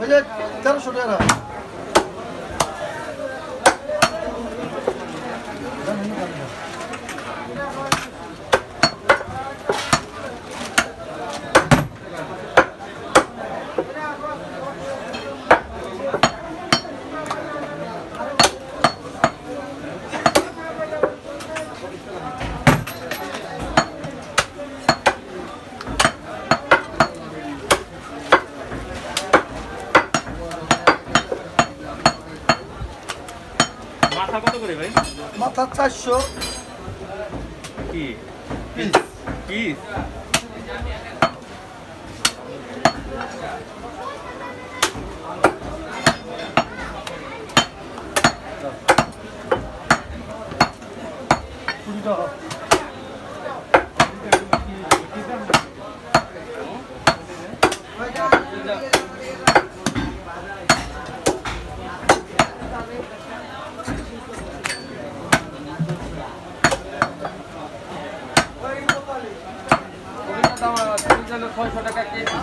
هي ترى شو دايرها মাথা কত করে ভাই? মাথা চারশো। কি? কি কুড়ি টাকা। ছয়শো টাকা কেজি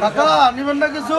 কাকা নিবেন না কিছু?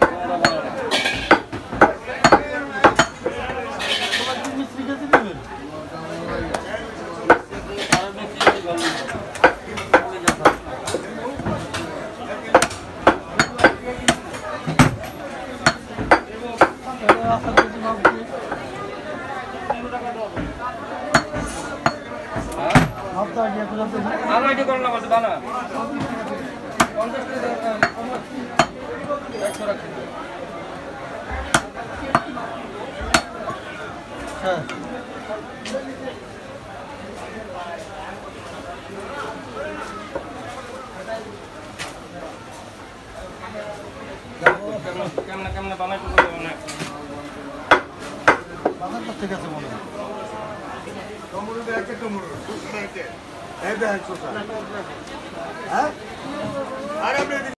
এটি করো না বলতে দানা পঞ্চাশ একশো রাখছি হ্যাঁ। কেমনে কেমনে বানাইতে পারবে অনেক বানাতে ঠিক আছে মনে হয়? টমেটো দেখ টমেটো এই দেখ হ্যাঁ আরে